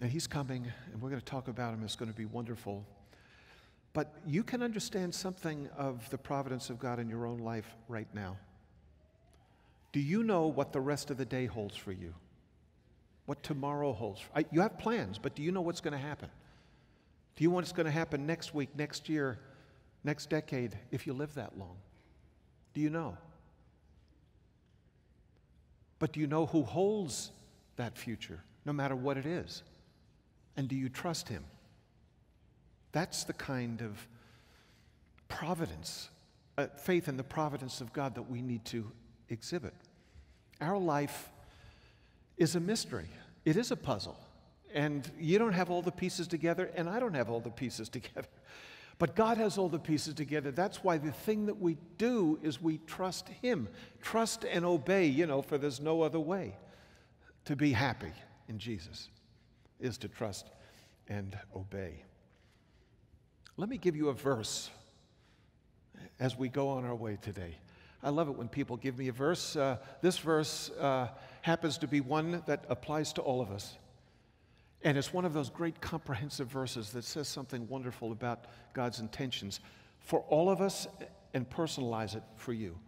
and he's coming, and we're going to talk about him. It's going to be wonderful. But you can understand something of the providence of God in your own life right now. Do you know what the rest of the day holds for you? What tomorrow holds? I, you have plans, but do you know what's going to happen? Do you know what's going to happen next week, next year, next decade, if you live that long? Do you know? But do you know who holds that future, no matter what it is? And do you trust him? That's the kind of providence, uh, faith in the providence of God that we need to exhibit. Our life is a mystery, it is a puzzle. And you don't have all the pieces together, and I don't have all the pieces together. But God has all the pieces together. That's why the thing that we do is we trust Him. Trust and obey, you know, for there's no other way to be happy in Jesus, is to trust and obey. Let me give you a verse as we go on our way today. I love it when people give me a verse. Uh, this verse uh, happens to be one that applies to all of us. And it's one of those great comprehensive verses that says something wonderful about God's intentions for all of us and personalize it for you.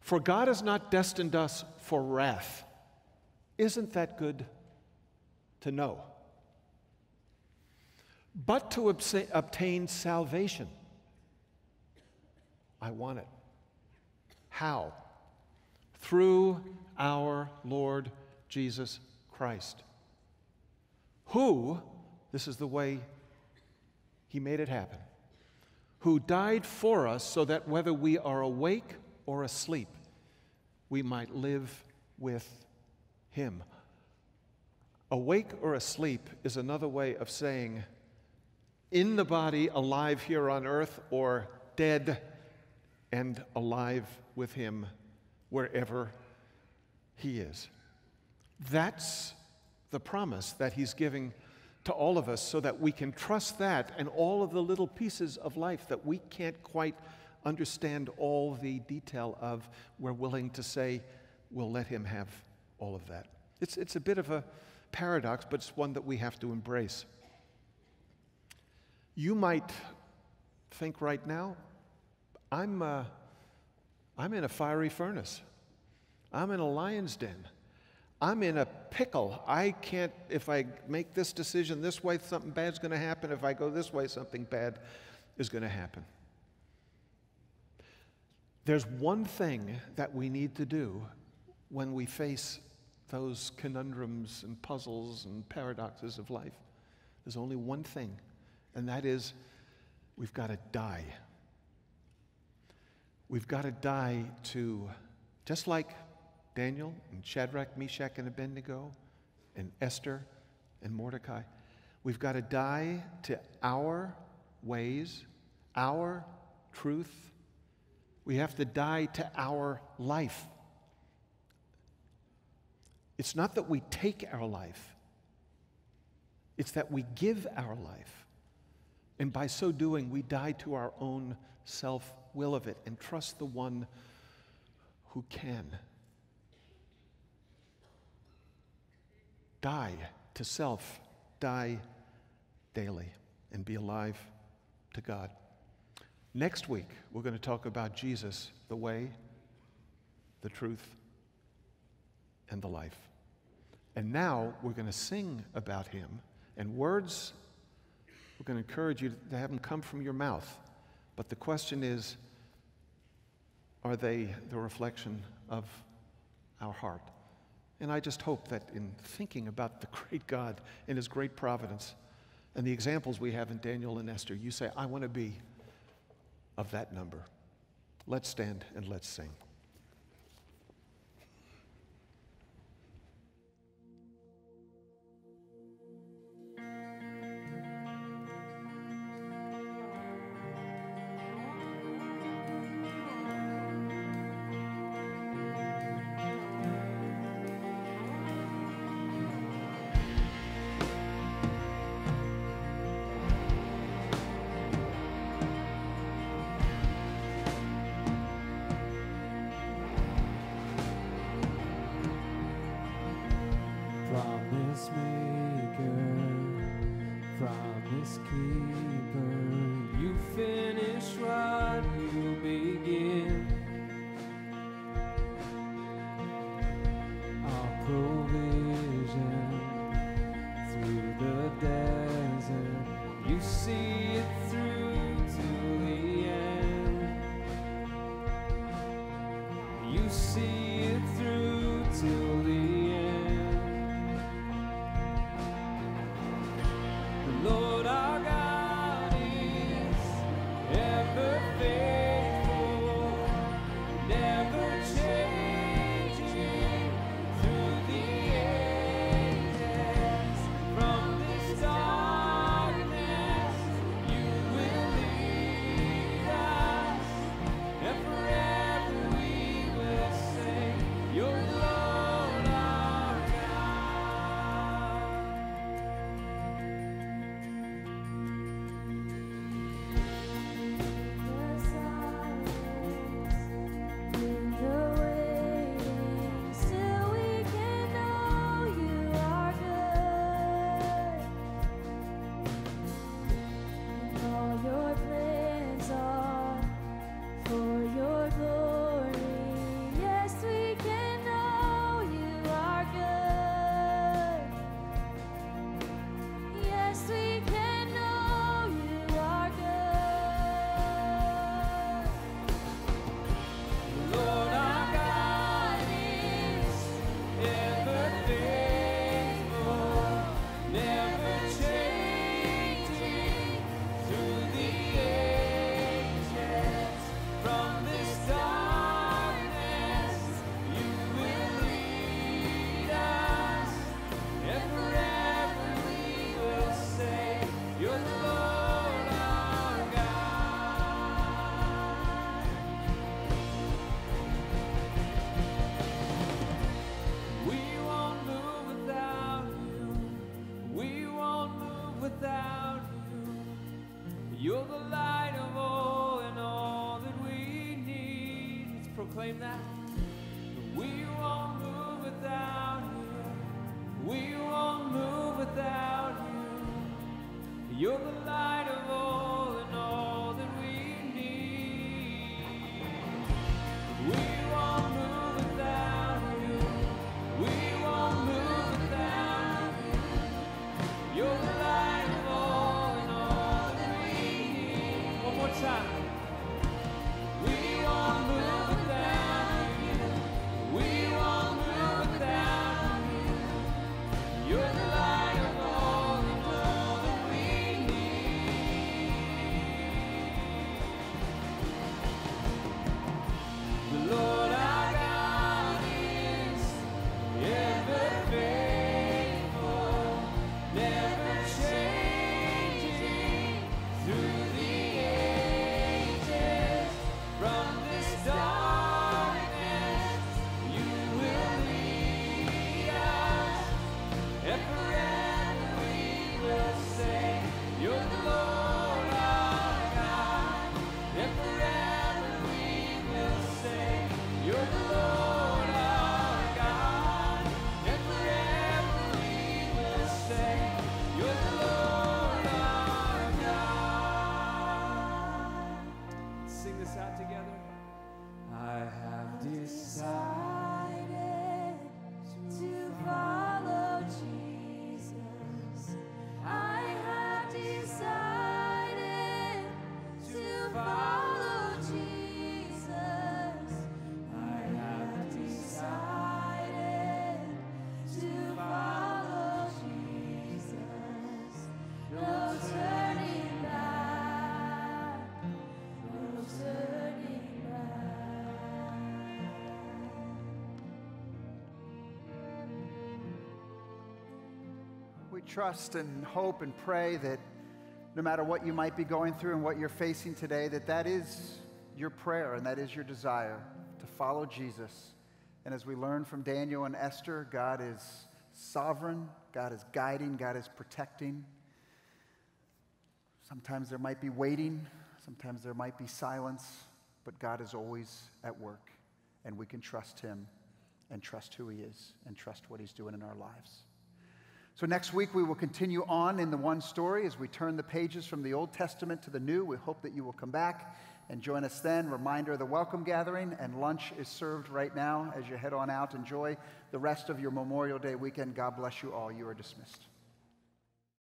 For God has not destined us for wrath. Isn't that good to know? but to obtain salvation. I want it. How? Through our Lord Jesus Christ, who, this is the way he made it happen, who died for us so that whether we are awake or asleep, we might live with him. Awake or asleep is another way of saying in the body, alive here on earth, or dead and alive with Him wherever He is. That's the promise that He's giving to all of us so that we can trust that and all of the little pieces of life that we can't quite understand all the detail of, we're willing to say, we'll let Him have all of that. It's, it's a bit of a paradox, but it's one that we have to embrace. You might think right now, I'm, uh, I'm in a fiery furnace. I'm in a lion's den. I'm in a pickle. I can't, if I make this decision this way, something bad's going to happen. If I go this way, something bad is going to happen. There's one thing that we need to do when we face those conundrums and puzzles and paradoxes of life. There's only one thing, and that is we've got to die. We've got to die to, just like Daniel and Shadrach, Meshach, and Abednego, and Esther and Mordecai, we've got to die to our ways, our truth. We have to die to our life. It's not that we take our life, it's that we give our life. And by so doing, we die to our own self will of it and trust the one who can. Die to self, die daily, and be alive to God. Next week, we're going to talk about Jesus, the way, the truth, and the life. And now we're going to sing about him, and words, we're going to encourage you to have them come from your mouth. But the question is are they the reflection of our heart? And I just hope that in thinking about the great God and his great providence and the examples we have in Daniel and Esther, you say, I want to be of that number. Let's stand and let's sing. Trust and hope and pray that no matter what you might be going through and what you're facing today, that that is your prayer and that is your desire to follow Jesus. And as we learn from Daniel and Esther, God is sovereign, God is guiding, God is protecting. Sometimes there might be waiting, sometimes there might be silence, but God is always at work, and we can trust Him and trust who He is and trust what He's doing in our lives. So, next week we will continue on in the one story as we turn the pages from the Old Testament to the New. We hope that you will come back and join us then. Reminder of the welcome gathering, and lunch is served right now as you head on out. Enjoy the rest of your Memorial Day weekend. God bless you all. You are dismissed.